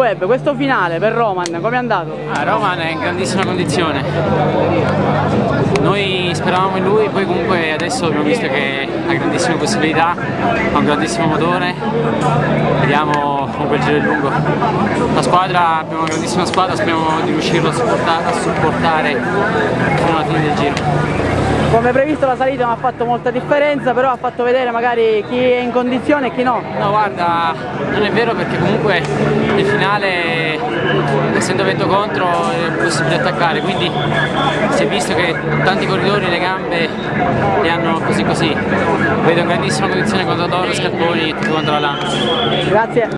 Web, questo finale per Roman, come è andato? Ah, Roman è in grandissima condizione. Noi speravamo in lui, poi comunque adesso abbiamo visto che ha grandissime possibilità, ha un grandissimo motore, vediamo comunque il giro è lungo. La squadra, abbiamo una grandissima squadra, speriamo di riuscirlo a supportare, a supportare fino alla fine del giro. Come previsto la salita non ha fatto molta differenza, però ha fatto vedere magari chi è in condizione e chi no. No, guarda, non è vero perché comunque nel finale, essendo vento contro, è possibile attaccare, quindi si è visto che tanti corridori le gambe le hanno così così. Vedo in grandissima condizione contro Toro, Scarponi e tutto quanto la Lama. Grazie.